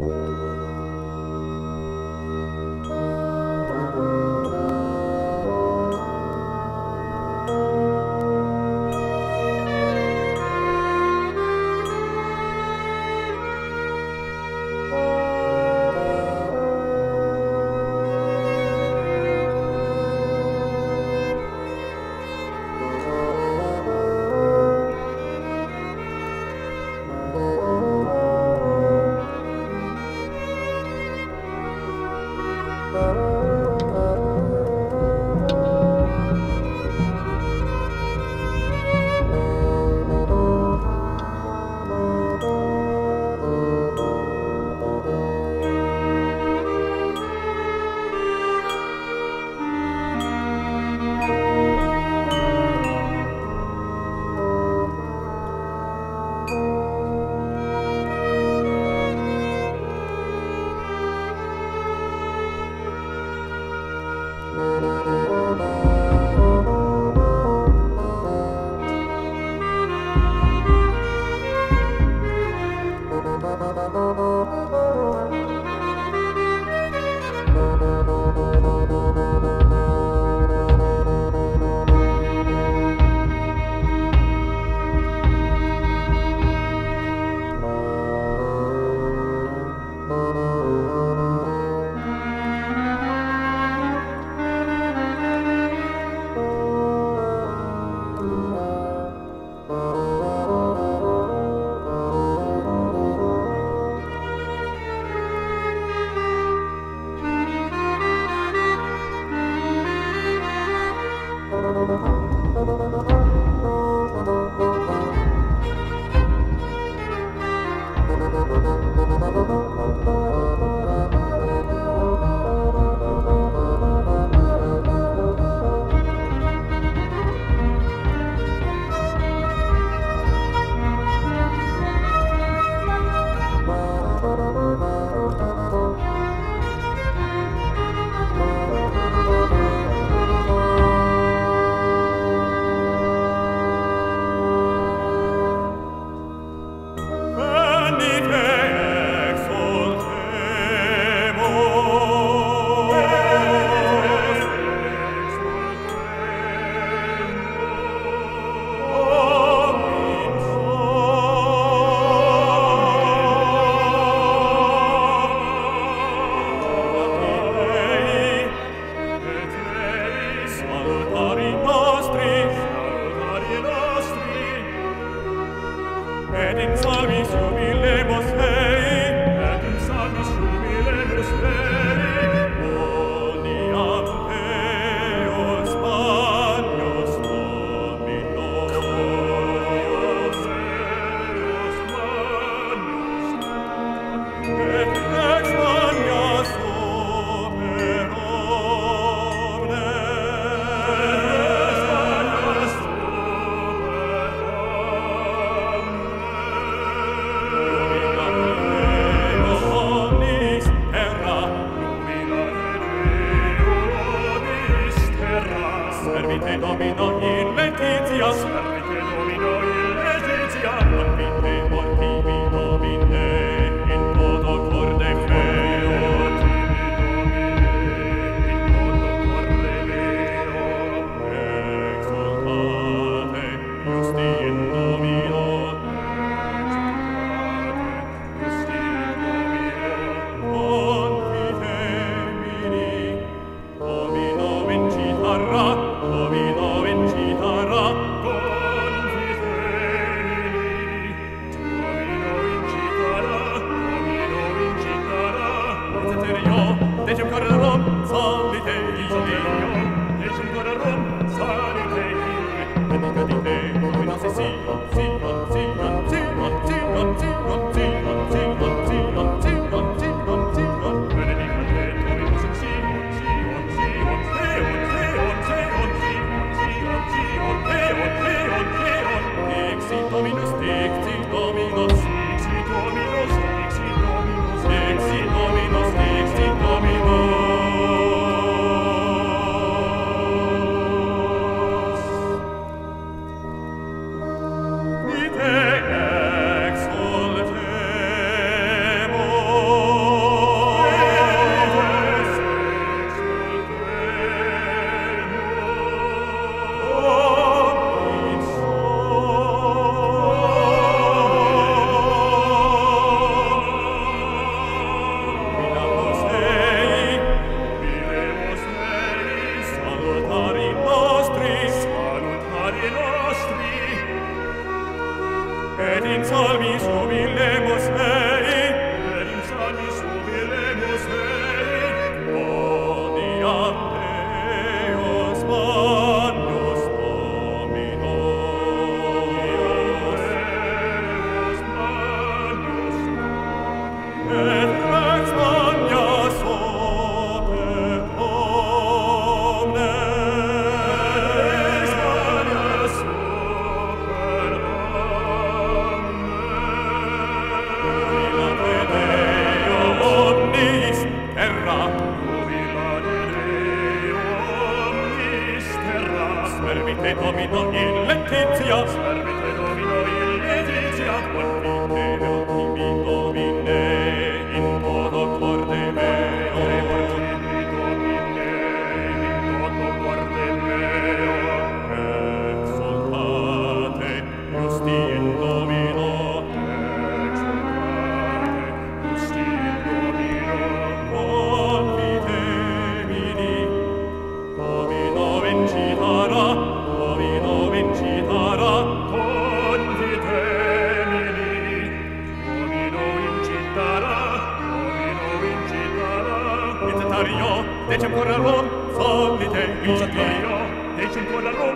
you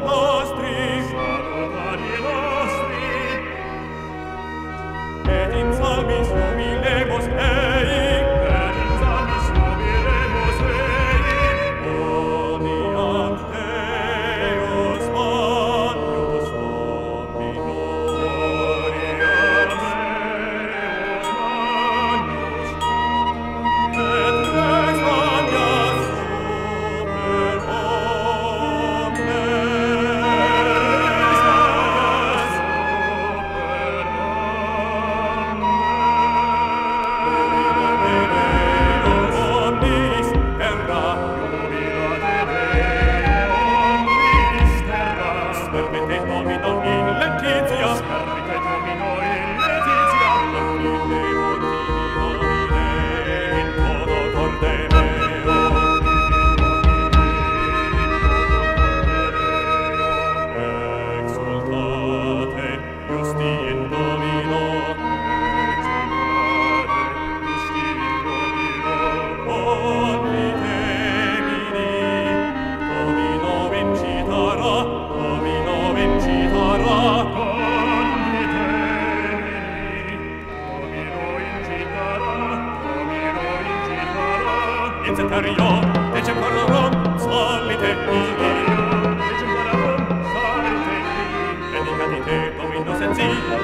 Oh. setzen Sie